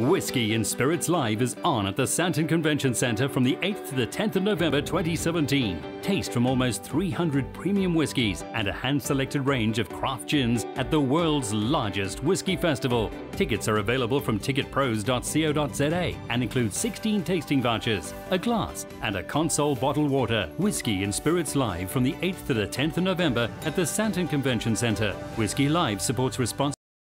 Whiskey and Spirits Live is on at the Sandton Convention Centre from the 8th to the 10th of November 2017. Taste from almost 300 premium whiskies and a hand selected range of craft gins at the world's largest whiskey festival. Tickets are available from ticketpros.co.za and include 16 tasting vouchers, a glass, and a console bottle water. Whiskey and Spirits Live from the 8th to the 10th of November at the Sandton Convention Centre. Whiskey Live supports responsible